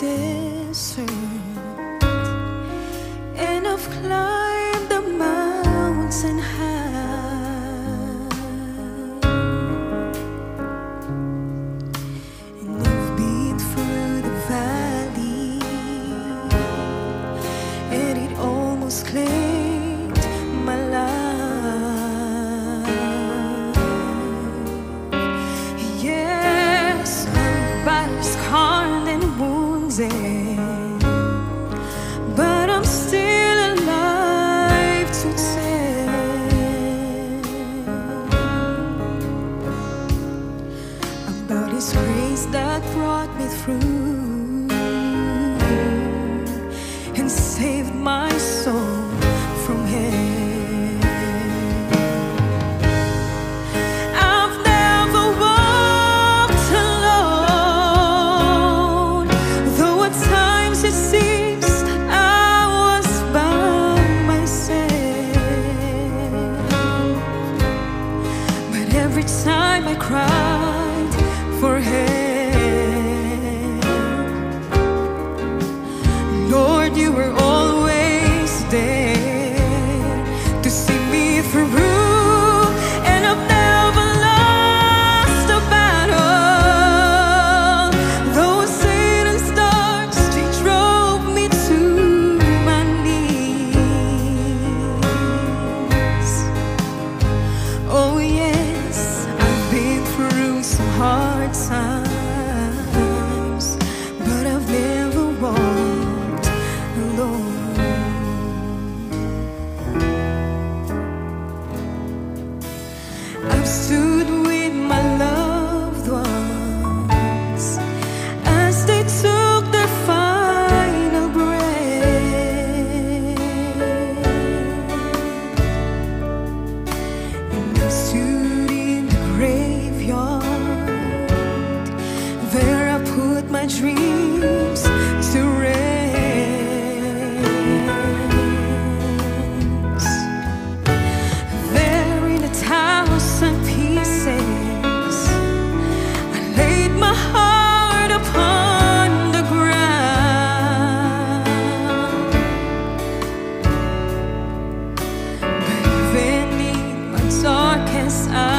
desert and I've climbed the mountain high. And I've been through the valley and it almost cleared brought me through used to Yes. I